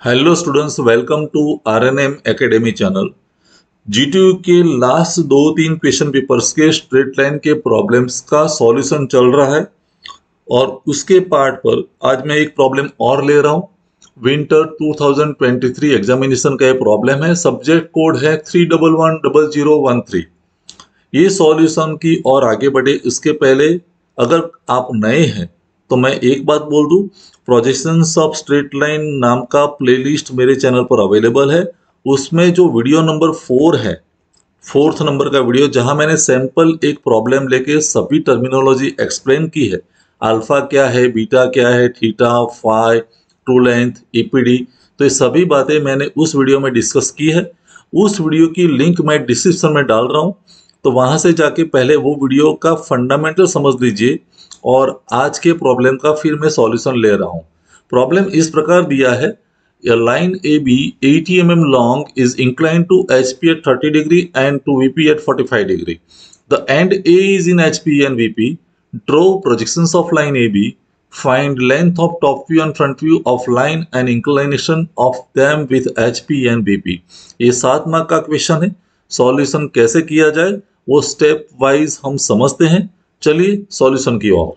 Hello students welcome to R N M academy channel जी के last दो तीन question papers के स्ट्रेट लाइन के प्रॉब्लम्स का सॉल्यूशन चल रहा है। और उसके पार्ट पर आज मैं एक प्रॉब्लम और ले रहा हूँ। विंटर 2023 एग्जामिनेशन का ये प्रॉब्लम है। सब्जेक्ट कोड है three double one double zero one three ये सॉल्यूशन की और आगे बढ़े। इसके पहले अगर आप नए हैं तो मैं एक बात बोल दूँ। प्रोजेक्शंस ऑफ़ स्ट्रेट लाइन नाम का प्लेलिस्ट मेरे चैनल पर अवेलेबल है। उसमें जो वीडियो नंबर फोर है फोर्थ नंबर का वीडियो जहाँ मैंने सैंपल एक प्रॉब्लम लेके सभी टर्मिनोलॉजी एक्सप्लेन की है। अल्फ़ा क्या है बीटा क्या है theta phi true length EPD तो ये सभी बातें मैंने उस वीडियो में डिस्कस की है। उस वीडियो की लिंक मैं डिस्क्रिप्शन में डाल रहा हूँ। तो वहाँ से जाके पहले वो वीडियो का फंडामेंटल समझ लीजिए। और आज के प्रॉब्लम का फिर मैं सॉल्यूशन ले रहा हूँ। प्रॉब्लम इस प्रकार दिया है line A B eighty m m long is incline to H P at thirty degree and to V at forty five degree the end A is in H P and V P draw projection of line A B find length of top view and front view of line and inclination of them with H P and V P ये सात mark का question है। Solution कैसे किया जाए? वो step wise हम समझते हैं। चलिए सॉल्यूशन की ओर।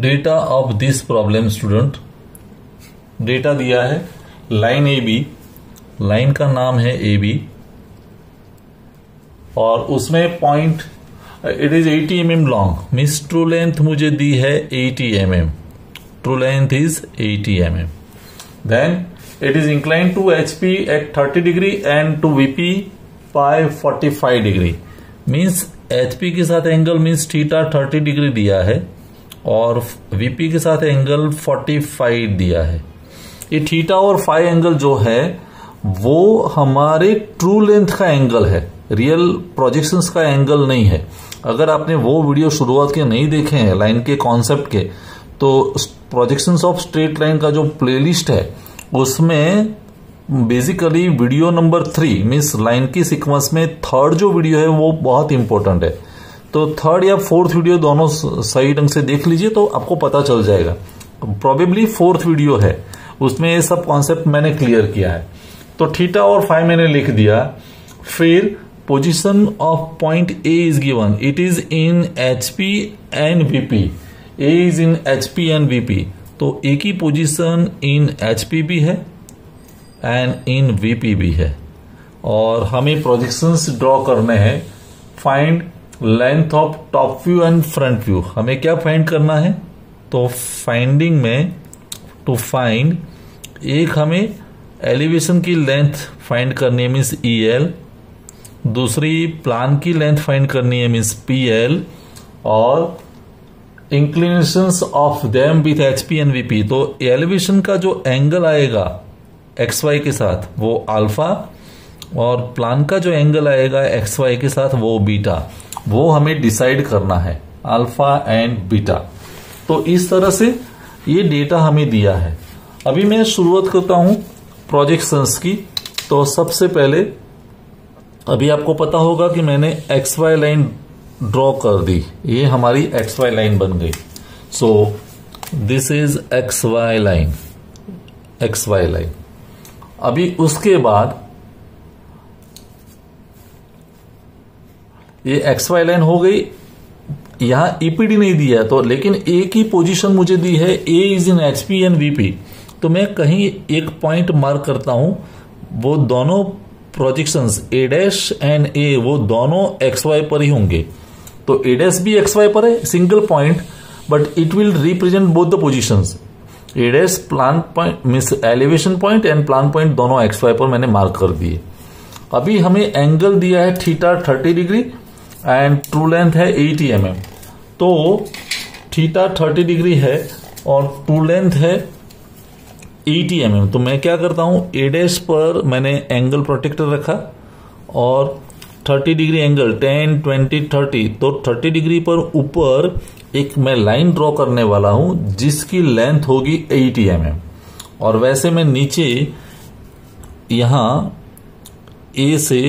Data of this problem student data दिया है लाइन ए बी लाइन का नाम है ए बी और उसमें point it is 80 m m long means true length मुझे दी है 80 m m true length is 80 m m then it is incline to H P at 30 degree and to VP by 45 degree means HP के साथ angle means theta 30 degree दिया है और VP के साथ एंगल 45 दिया है। ये थीटा और फाइव एंगल जो है, वो हमारे ट्रू लेंथ का एंगल है। रियल प्रोजेक्शंस का एंगल नहीं है। अगर आपने वो वीडियो शुरुआत के नहीं देखे हैं लाइन के कॉन्सेप्ट के तो प्रोजेक्शंस ऑफ़ स्ट्रेट लाइन का जो प्लेलिस्ट है, उसमें basically video number three means line की सीक्वेंस में थर्ड जो वीडियो है वो बहुत इंपॉर्टेंट है तो थर्ड या फोर्थ वीडियो दोनों सही ढंग से देख लीजिए तो आपको पता चल जाएगा। प्रोबेबली फोर्थ वीडियो है। उसमें ये सब कॉन्सेप्ट मैंने क्लियर किया है। तो थीटा और फाइव मैंने लिख दिया। फिर position of point A is given it is in H P and VP A is in H P and VP तो ए की पोजीशन इन एच पी भी है। एंड इन वीपी भी है। और हमें प्रोजेक्शंस ड्रॉ करने हैं। Find length of top view and front view हमें क्या फाइंड करना है? तो फाइंडिंग में टू फाइंड एक हमें एलिवेशन की लेंथ फाइंड करनी है मीन्स ई एल दूसरी प्लान की लेंथ फाइंड करनी है मीन्स पी एल और inclination of them with H P and VP तो एलिवेशन का जो एंगल आएगा एक्स वाई के साथ, वो अल्फ़ा और प्लान का जो एंगल आएगा एक्स वाई के साथ, वो बीटा वो हमें डिसाइड करना है अल्फ़ा एंड बीटा तो इस तरह से ये डेटा हमें दिया है। अभी मैं शुरुआत करता हूँ प्रोजेक्शंस की। तो सबसे पहले, अभी आपको पता होगा कि मैंने एक्स वाई लाइन ड्रॉ कर दी। ये हमारी एक्स वाई लाइन बन गई। So this is X Y line X Y line अभी उसके बाद ये एक्स वाई लाइन हो गई, यहाँ ईपीडी नहीं दिया है तो लेकिन ए की पोजीशन मुझे दी है A is in H and VP तो मैं कहीं एक पॉइंट मार्क करता हूँ, वो दोनों projections A dash and A वो दोनों एक्स वाई पर ही होंगे। तो ए डैश भी एक्स वाई पर है single point but it will represent both the positions A dash plan point mean elevation point and plan point दोनों एक्स वाई पर मैंने मार्क कर दिए। अभी हमें एंगल दिया है theta thirty degree and true length है एटी एम एम तो थीटा थर्टी डिग्री है और ट्रू लेंथ है एटी एम एम तो मैं क्या करता हूँ? एडेस पर मैंने एंगल प्रोटेक्टर रखा और 30 डिग्री एंगल 10, 20, 30 तो 30 डिग्री पर ऊपर एक मैं लाइन ड्रॉ करने वाला हूँ जिसकी लेंथ होगी 80 एम एम और वैसे मैं नीचे यहाँ ए से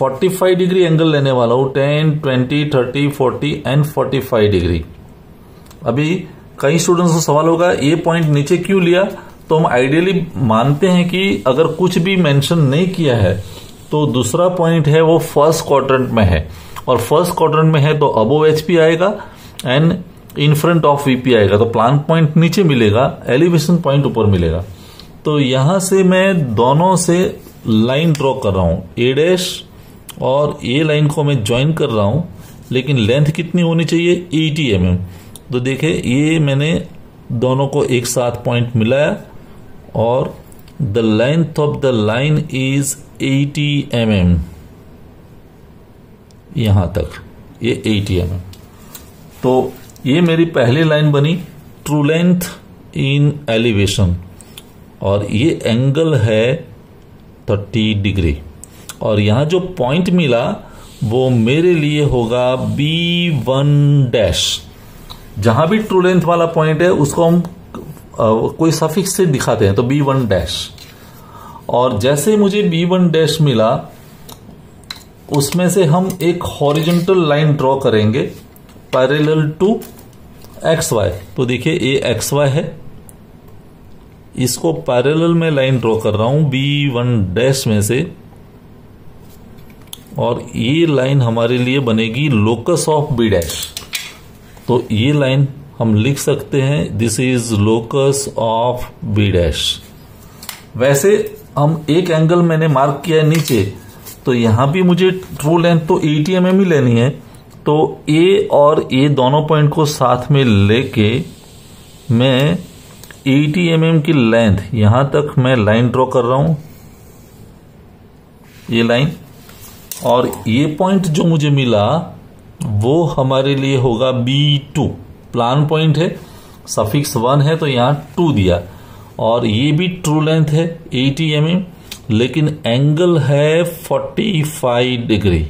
45 डिग्री एंगल लेने वाला हूँ 10, 20, 30, 40 एंड 45 डिग्री। अभी कई स्टूडेंट्स को सवाल होगा ये पॉइंट नीचे क्यों लिया? तो हम आइडियली मानते हैं कि अगर कुछ भी मेंशन नहीं किया है तो दूसरा पॉइंट है वो फ़र्स्ट क्वाड्रेंट में है। और फ़र्स्ट क्वाड्रेंट में है तो अबो एच आएगा and in front of VP आएगा तो प्लान पॉइंट नीचे मिलेगा एलिवेशन पॉइंट ऊपर मिलेगा। तो यहाँ से मैं दोनों से लाइन ड्रॉ कर रहा हूँ। ए डैश और ए लाइन को मैं ज्वाइन कर रहा हूँ, लेकिन लेंथ कितनी होनी चाहिए? 80 एम mm तो देखे, ये मैंने दोनों को एक साथ पॉइंट मिलाया और the length of the line is 80 m mm यहाँ तक, ये 80 एम mm तो ये मेरी पहली लाइन बनी ट्रू लेंथ इन एलिवेशन और ये एंगल है 30 डिग्री और यहाँ जो पॉइंट मिला, वो मेरे लिए होगा बी वन डैश जहाँ भी ट्रू लेंथ वाला पॉइंट है, उसको हम कोई सफिक्स से दिखाते हैं तो बी वन डैश और जैसे मुझे बी वन डैश मिला, उसमें से हम एक हॉरिजेंटल लाइन ड्रॉ करेंगे। Parallel to X Y. तो देखिए ये एक्स वाई है। इसको पैरेलल में लाइन ड्रॉ कर रहा हूँ, बी वन डैश में से। और ये लाइन हमारे लिए बनेगी लोकस ऑफ़ बी डैश तो ये लाइन हम लिख सकते हैं this is locus of B dash वैसे हम एक एंगल मैंने मार्क किया है नीचे तो यहाँ भी मुझे ट्रू लेंथ तो 80 एम mm ही लेनी है। तो ए और ए दोनों पॉइंट को साथ में लेके मैं 80 एम की लेंथ यहाँ तक मैं लाइन ड्रॉ कर रहा हूँ। ये लाइन और ये पॉइंट जो मुझे मिला, वो हमारे लिए होगा बी टू प्लान पॉइंट है। सफिक्स वन है तो यहाँ टू दिया। और ये भी ट्रू लेंथ है 80 एम लेकिन एंगल है 45 डिग्री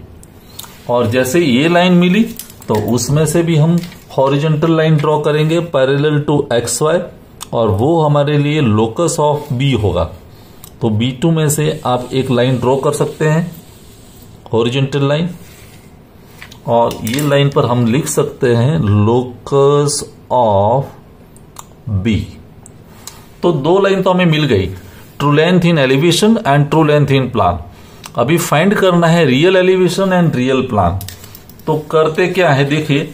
और जैसे ये लाइन मिली तो उसमें से भी हम हॉरिजेंटल लाइन ड्रॉ करेंगे पैरेलल टू एक्स वाई और वो हमारे लिए लोकस ऑफ़ बी होगा। तो बी टू में से आप एक लाइन ड्रॉ कर सकते हैं हॉरिजेंटल लाइन और ये लाइन पर हम लिख सकते हैं लोकस ऑफ़ बी तो दो लाइन तो हमें मिल गई true length in elevation and true length in plan अभी फाइंड करना है real elevation and real plan तो करते क्या है, देखिए,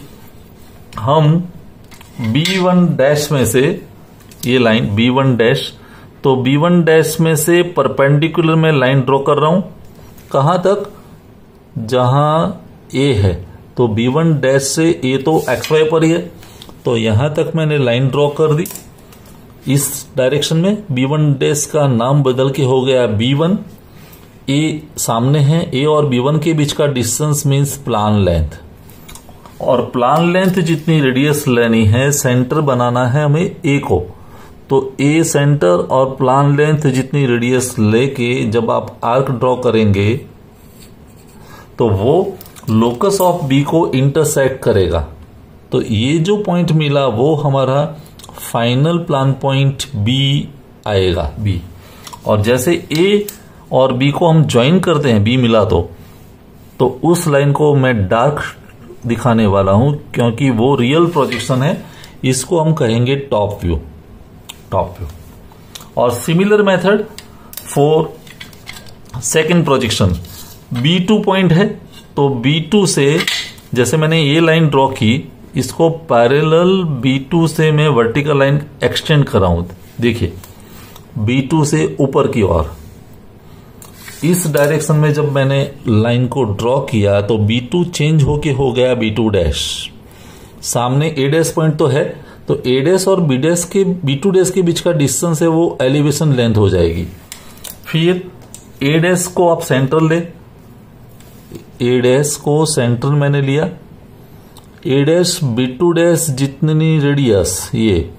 हम बी वन डैश में से, ये लाइन बी वन डैश तो बी वन डैश में से परपेंडिकुलर में लाइन ड्रॉ कर रहा हूँ। कहाँ तक? जहाँ ए है। तो बी वन डैश से ए तो एक्स वाई पर ही है। तो यहाँ तक मैंने लाइन ड्रॉ कर दी। इस डायरेक्शन में बी वन डैश का नाम बदल के हो गया बी वन ए सामने है ए और बी वन के बीच का डिस्टेंस मीन्स प्लान लेंथ और प्लान लेंथ जितनी रेडियस लेनी है सेंटर बनाना है हमें ए को. तो ए सेंटर और प्लान लेंथ जितनी रेडियस लेके जब आप आर्क ड्रॉ करेंगे तो वो लोकस ऑफ़ बी को इंटरसेक्ट करेगा. तो ये जो पॉइंट मिला, वो हमारा फाइनल प्लान पॉइंट बी आएगा बी और जैसे ए और बी को हम ज्वाइन करते हैं बी मिला तो। तो उस लाइन को मैं डार्क दिखाने वाला हूँ, क्योंकि वो रियल प्रोजेक्शन है। इसको हम कहेंगे टॉप व्यू टॉप व्यू और similar method for second projection B two point है तो बी टू से, जैसे मैंने ये लाइन ड्रॉ की, इसको पैरेलल बी टू से मैं वर्टिकल लाइन एक्सटेंड कराऊं देखिए बी टू से ऊपर की ओर। इस डायरेक्शन में जब मैंने लाइन को ड्रॉ किया तो बी टू चेंज होके हो गया बी टू डैश सामने ए डैश पॉइंट तो है तो ए डैश और बी डैश के बी टू डैश के बीच का डिस्टेंस है, वो एलिवेशन लेंथ हो जाएगी। फिर ए डैश को आप सेंटर ले। ए डैश को सेंटर मैंने लिया। A dash B two dash जितनी रेडियस ये,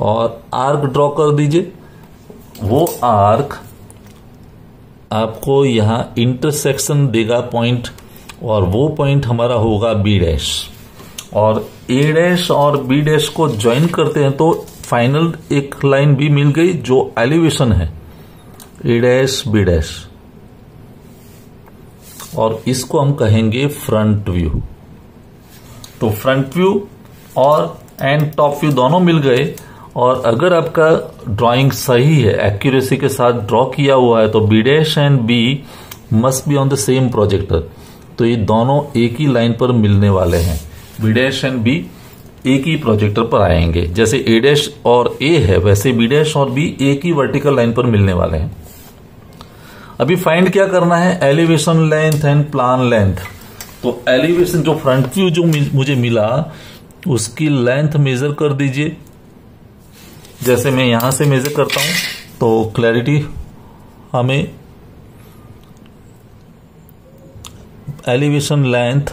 और आर्क ड्रॉ कर दीजिए। वो आर्क आपको यहाँ इंटरसेक्शन देगा पॉइंट और वो पॉइंट हमारा होगा बी डैश और ए डैश और बी डैश को ज्वाइन करते हैं तो फाइनल एक लाइन भी मिल गई जो एलिवेशन है. ए डैश बी डैश और इसको हम कहेंगे फ्रंट व्यू तो फ्रंट व्यू और एंड टॉप व्यू दोनों मिल गए और अगर आपका ड्राइंग सही है एक्यूरेसी के साथ ड्रॉ किया हुआ है तो B dash and B must be on the same projector तो ये दोनों एक ही लाइन पर मिलने वाले हैं। बी डैश एंड बी एक ही प्रोजेक्टर पर आएँगे। जैसे ए डैश और ए है, वैसे बी डैश और बी एक ही वर्टिकल लाइन पर मिलने वाले हैं। अभी फाइंड क्या करना है? Elevation length and plan length तो एलिवेशन जो फ्रंट व्यू जो मुझे मिला, उसकी लेंथ मेजर कर दीजिए। जैसे मैं यहाँ से मेजर करता हूँ तो क्लैरिटी हमें एलिवेशन लेंथ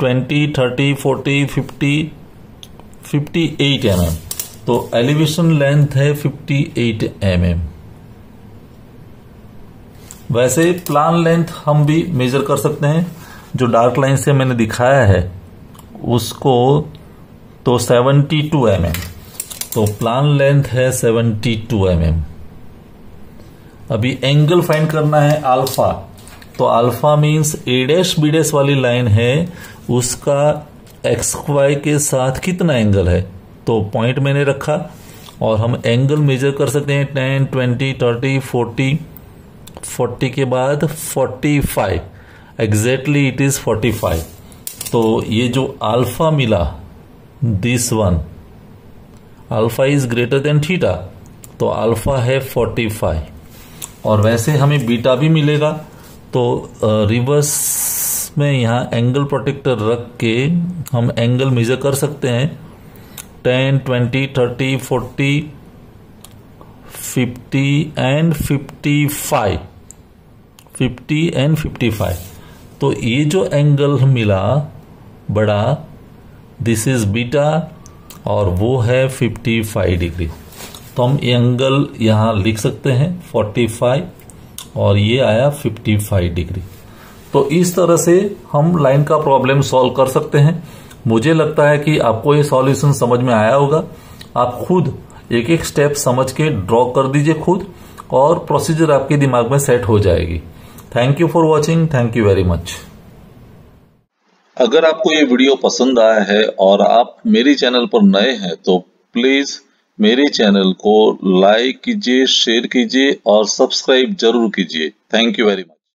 20, 30, 40, 50, 58 एम एम तो एलिवेशन लेंथ है 58 एम एम वैसे प्लान लेंथ हम भी मेजर कर सकते हैं। जो डार्क लाइन से मैंने दिखाया है उसको तो 72 एम एम तो प्लान लेंथ है 72 एम mm. अभी एंगल फाइंड करना है अल्फ़ा तो alpha means A dash B dash वाली लाइन है, उसका एक्स वाई के साथ कितना एंगल है? तो पॉइंट मैंने रखा और हम एंगल मेजर कर सकते हैं ten twenty thirty forty forty के बाद forty five exactly it is forty five तो ये जो अल्फ़ा मिला this one alpha is greater than theta तो अल्फ़ा है 45 और वैसे हमें बीटा भी मिलेगा तो रिवर्स में यहाँ एंगल प्रोटेक्टर रख के हम एंगल मेजर कर सकते हैं। 10, 20, 30, 40, 50 एंड 55 50 एंड 55 तो ये जो एंगल मिला बड़ा दिस इज़ बीटा और वो है 55 डिग्री तो हम एंगल यहाँ लिख सकते हैं 45 और ये आया 55 डिग्री तो इस तरह से हम लाइन का प्रॉब्लम सॉल्व कर सकते हैं। मुझे लगता है कि आपको ये सॉल्यूशन समझ में आया होगा। आप खुद एक एक स्टेप समझ के ड्रॉ कर दीजिए खुद और प्रोसीजर आपके दिमाग में सेट हो जाएगी। Thank you for watching thank you very much अगर आपको ये वीडियो पसंद आया है और आप मेरे चैनल पर नए हैं तो प्लीज़ मेरे चैनल को लाइक कीजिए शेयर कीजिए और सब्सक्राइब ज़रूर कीजिए। Thank you very much